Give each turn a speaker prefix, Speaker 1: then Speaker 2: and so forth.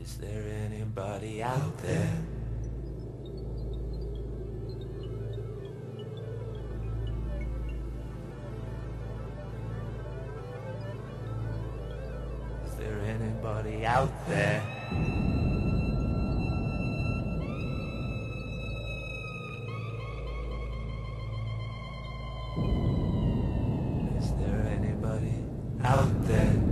Speaker 1: Is there anybody out there? Is there anybody out there? Is there anybody out there?